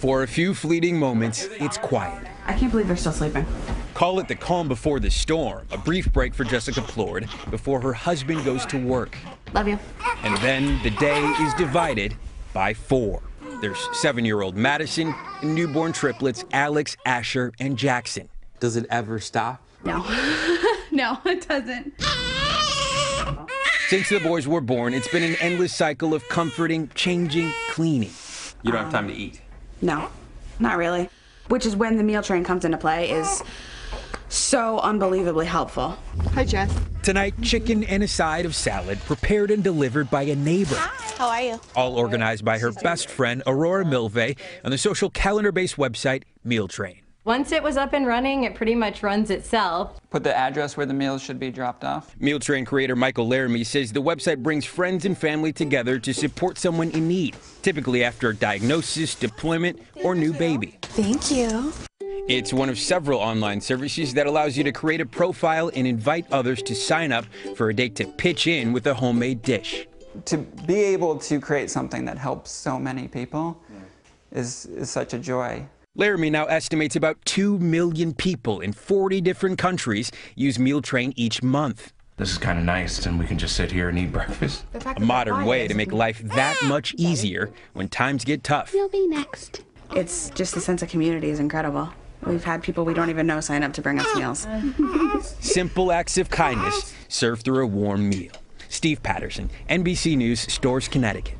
For a few fleeting moments, it's quiet. I can't believe they're still sleeping. Call it the calm before the storm, a brief break for Jessica Plord before her husband goes to work. Love you. And then the day is divided by four. There's seven year old Madison and newborn triplets Alex, Asher, and Jackson. Does it ever stop? No. no, it doesn't. Since the boys were born, it's been an endless cycle of comforting, changing, cleaning. You don't have time to eat. No, not really. Which is when the meal train comes into play is so unbelievably helpful. Hi, Jess. Tonight, chicken and a side of salad prepared and delivered by a neighbor. Hi. How are you? All organized by her best friend, Aurora Milvey, on the social calendar based website Meal Train. Once it was up and running, it pretty much runs itself. Put the address where the meals should be dropped off. Meal Train creator Michael Laramie says the website brings friends and family together to support someone in need, typically after a diagnosis, deployment, or new baby. Thank you. It's one of several online services that allows you to create a profile and invite others to sign up for a date to pitch in with a homemade dish. To be able to create something that helps so many people is, is such a joy. Laramie now estimates about 2 million people in 40 different countries use Meal Train each month. This is kind of nice, and we can just sit here and eat breakfast. A modern way to make life that much easier when times get tough. You'll be next. It's just the sense of community is incredible. We've had people we don't even know sign up to bring us meals. Simple acts of kindness served through a warm meal. Steve Patterson, NBC News, Storrs, Connecticut.